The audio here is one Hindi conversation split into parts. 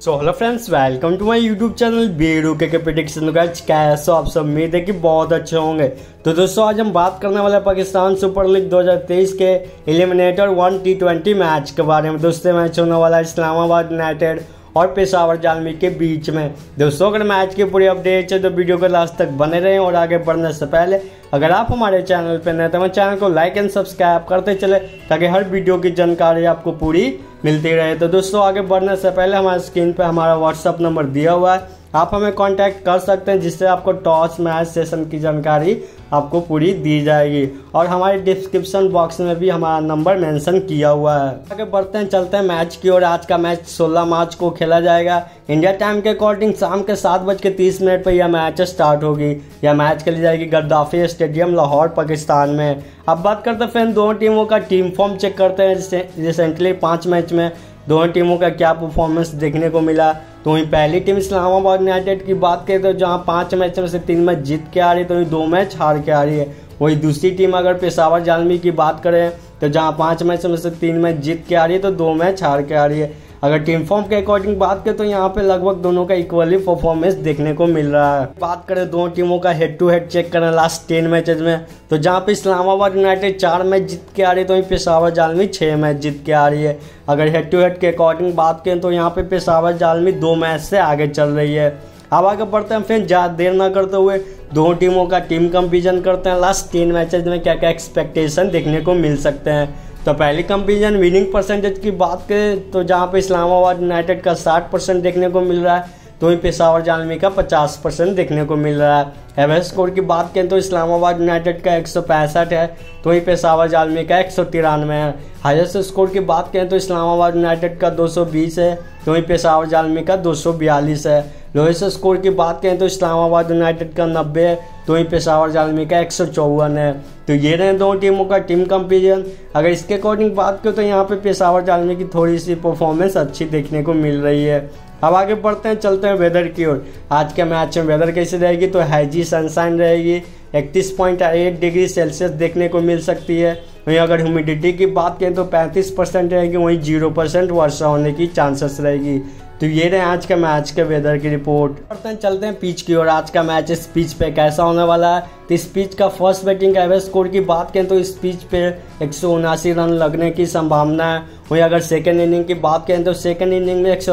So hello friends welcome to my YouTube channel बेरू के के प्रिडिक्शन गाइस कैसे आप सब उम्मीद है कि बहुत अच्छे होंगे। तो दोस्तों, आज हम बात करने वाले पाकिस्तान सुपर लीग 2023 के eliminator one T twenty match के बारे में। दोस्तों, मैच होने वाला है इस्लामाबाद यूनाइटेड और पेशावर जालमी के बीच में। दोस्तों, अगर मैच की पूरी अपडेट है तो वीडियो को लास्ट तक बने रहें और आगे बढ़ने से पहले, अगर आप हमारे चैनल पर नए तो हमारे चैनल को लाइक एंड सब्सक्राइब करते चले, ताकि हर वीडियो की जानकारी आपको पूरी मिलती रहे। तो दोस्तों, आगे बढ़ने से पहले हमारे स्क्रीन पर हमारा व्हाट्सअप नंबर दिया हुआ है। आप हमें कांटेक्ट कर सकते हैं, जिससे आपको टॉस मैच सेशन की जानकारी आपको पूरी दी जाएगी। और हमारे डिस्क्रिप्शन बॉक्स में भी हमारा नंबर मेंशन किया हुआ है। आगे बढ़ते हैं, चलते हैं मैच की और आज का मैच 16 मार्च को खेला जाएगा। इंडिया टाइम के अकॉर्डिंग शाम के सात बज के तीस मिनट पर यह मैच स्टार्ट होगी। यह मैच खेली जाएगी गद्दाफी स्टेडियम लाहौर, पाकिस्तान में। अब बात करते हैं फिर दोनों टीमों का टीम फॉर्म चेक करते हैं। रिसेंटली पाँच मैच में दोनों टीमों का क्या परफॉर्मेंस देखने को मिला। तो वहीं पहली टीम इस्लामाबाद यूनाइटेड की बात करें तो जहाँ पाँच मैच में से तीन मैच जीत के आ रही है तो वहीं दो मैच हार के आ रही है। वही दूसरी टीम अगर पेशावर जालमी की बात करें तो जहाँ पाँच मैच में से तीन मैच जीत के आ रही है तो दो मैच हार के आ रही है। अगर टीम फॉर्म के अकॉर्डिंग बात करें तो यहाँ पे लगभग दोनों का इक्वली परफॉर्मेंस देखने को मिल रहा है। बात करें दोनों टीमों का हेड टू हेड चेक करें लास्ट टेन मैचेज में तो जहाँ पे इस्लामाबाद यूनाइटेड चार मैच जीत के आ रही है तो वहीं पेशावर जालमी छः मैच जीत के आ रही है। अगर हेड टू हेड के अकॉर्डिंग बात करें तो यहाँ पे पेशावर जालमी दो मैच से आगे चल रही है। अब आगे बढ़ते हैं, फिर ज़्यादा देर ना करते हुए दोनों टीमों का टीम कंपेरिजन करते हैं। लास्ट तीन मैचेज में क्या क्या एक्सपेक्टेशन देखने को मिल सकते हैं। तो पहली कंपेरिजन विनिंग परसेंटेज की बात करें तो जहाँ पे इस्लामाबाद यूनाइटेड का 60 परसेंट देखने को मिल रहा है तो वहीं पेशावर जालमी का 50 परसेंट देखने को मिल रहा है। एवरेज स्कोर की बात करें तो इस्लामाबाद यूनाइटेड का एक सौ पैंसठ है तो वहीं पेशावर जालमी का एक सौ तिरानवे है। हाईएस्ट स्कोर की बात करें तो इस्लामाबाद यूनाइटेड का 220 है तो वहीं पेशावर जालमी का 242 है लोएस्ट स्कोर की बात करें तो इस्लामाबाद यूनाइटेड का 90 है तो वहीं पेशावर जालमी का एक सौ चौवन है। तो ये रहे दो टीमों का टीम कंपेरिजन अगर इसके अकॉर्डिंग बात करें तो यहाँ पे पेशावर जालमी की थोड़ी सी परफॉर्मेंस अच्छी देखने को मिल रही है। अब आगे बढ़ते हैं, चलते हैं वेदर की ओर। आज के मैच में वेदर कैसी रहेगी तो हैजी सनशाइन रहेगी। इकतीस पॉइंट एट डिग्री सेल्सियस देखने को मिल सकती है। वहीं अगर ह्यूमिडिटी की बात करें तो पैंतीस परसेंट रहेगी, वहीं ज़ीरो परसेंट वर्षा होने की चांसेस रहेगी। तो ये रहे आज का मैच के वेदर की रिपोर्ट हैं, चलते हैं पिच की और आज का मैच इस पिच पे कैसा होने वाला है? तो इस पिच का फ़र्स्ट बैटिंग एवरेज स्कोर की बात करें तो इस पिच पे एक सौ उनासी रन लगने की संभावना है। वहीं अगर सेकेंड इनिंग की बात करें तो सेकेंड इनिंग में एक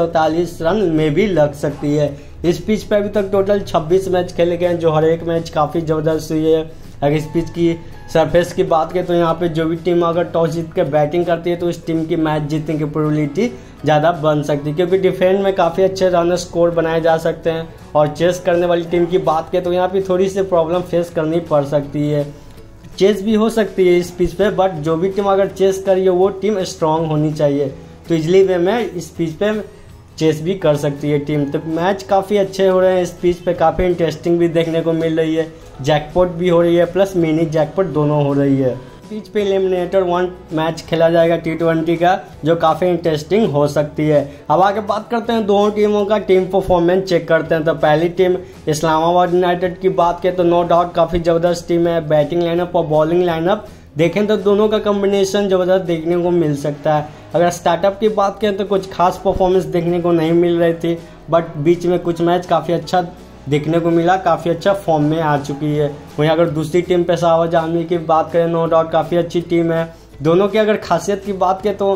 रन में भी लग सकती है। इस पिच पे अभी तक टोटल 26 मैच खेले गए हैं, जो हर एक मैच काफ़ी ज़बरदस्त हुई है अगर इस पिच की सरफेस की बात करें तो यहाँ पे जो भी टीम अगर टॉस जीत के बैटिंग करती है तो उस टीम की मैच जीतने की प्रोबेबिलिटी ज़्यादा बन सकती है, क्योंकि डिफेंड में काफ़ी अच्छे रन स्कोर बनाए जा सकते हैं। और चेस करने वाली टीम की बात करें तो यहाँ पे थोड़ी सी प्रॉब्लम फेस करनी पड़ सकती है। चेस भी हो सकती है इस पिच पे बट जो भी टीम अगर चेस करी है वो टीम स्ट्रांग होनी चाहिए। तो इजली वे में इस पिच पे चेस भी कर सकती है टीम। तो मैच काफ़ी अच्छे हो रहे हैं। इस पिच पे काफ़ी इंटरेस्टिंग भी देखने को मिल रही है। जैकपॉट भी हो रही है प्लस मिनी जैकपॉट दोनों हो रही है। पिच पे एलिमिनेटर वन मैच खेला जाएगा टी ट्वेंटी का, जो काफ़ी इंटरेस्टिंग हो सकती है। अब आगे बात करते हैं दोनों टीमों का टीम परफॉर्मेंस चेक करते हैं। तो पहली टीम इस्लामाबाद यूनाइटेड की बात करें तो नो डाउट काफ़ी ज़बरदस्त टीम है। बैटिंग लाइनअप और बॉलिंग लाइनअप देखें तो दोनों का कॉम्बिनेशन ज़बरदस्त देखने को मिल सकता है। अगर स्टार्टअप की बात करें तो कुछ खास परफॉर्मेंस देखने को नहीं मिल रही थी बट बीच में कुछ मैच काफ़ी अच्छा देखने को मिला, काफ़ी अच्छा फॉर्म में आ चुकी है। वहीं अगर दूसरी टीम पेशावर जामी की बात करें नो डाउट काफ़ी अच्छी टीम है। दोनों की अगर खासियत की बात करें तो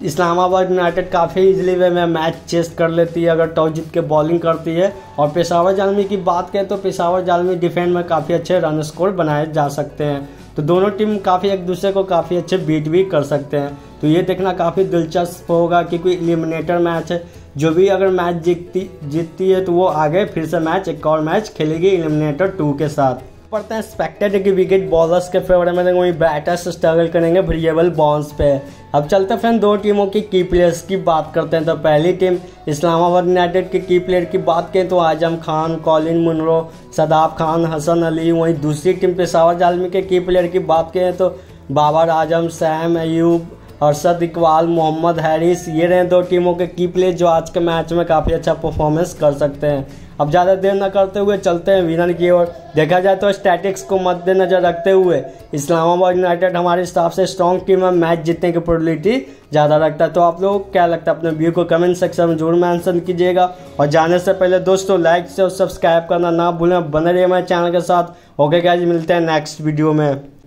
इस्लामाबाद यूनाइटेड काफ़ी इजली वे में मैच चेस्ट कर लेती है, अगर टॉस जीत के बॉलिंग करती है। और पेशावर जालमी की बात करें तो पेशावर जालमी डिफेंड में काफ़ी अच्छे रन स्कोर बनाए जा सकते हैं। तो दोनों टीम काफ़ी एक दूसरे को काफ़ी अच्छे बीट भी कर सकते हैं। तो ये देखना काफ़ी दिलचस्प होगा कि कोई एलिमिनेटर मैच है। जो भी अगर मैच जीतती जीतती है तो वो आगे फिर से मैच एक और मैच खेलेगी एलिमिनेटर टू के साथ। पढ़ते हैं एक्सपेक्टेड कि विकेट बॉलर्स के फेवर में वही बैटर्स स्ट्रगल करेंगे वेरिएबल बॉन्स पे। अब चलते हैं दो टीमों की की प्लेयर्स की बात करते हैं। तो पहली टीम इस्लामाबाद यूनाइटेड के की प्लेयर की बात करें तो आज़म खान, कॉलिन मुनरो, सदाब खान, हसन अली, वहीं दूसरी टीम पेशावर जालमी के की प्लेयर की बात करें तो बाबर आज़म, सैम, अयूब, अरशद इकबाल, मोहम्मद हैरिस, ये रहे दो टीमों के की प्ले जो आज के मैच में काफ़ी अच्छा परफॉर्मेंस कर सकते हैं। अब ज़्यादा देर न करते हुए चलते हैं विनर की ओर। देखा जाए तो स्टैटिक्स को मद्देनजर रखते हुए इस्लामाबाद यूनाइटेड हमारे हिसाब से स्ट्रॉन्ग टीम में मैच जीतने की प्रोबेबिलिटी ज़्यादा रखता है। तो आप लोग, क्या लगता है अपने व्यू को कमेंट सेक्शन में ज़रूर मैंसन कीजिएगा। और जाने से पहले दोस्तों लाइक से और सब्सक्राइब करना ना भूलें। बने रहिए हमारे चैनल के साथ। ओके क्या मिलते हैं नेक्स्ट वीडियो में।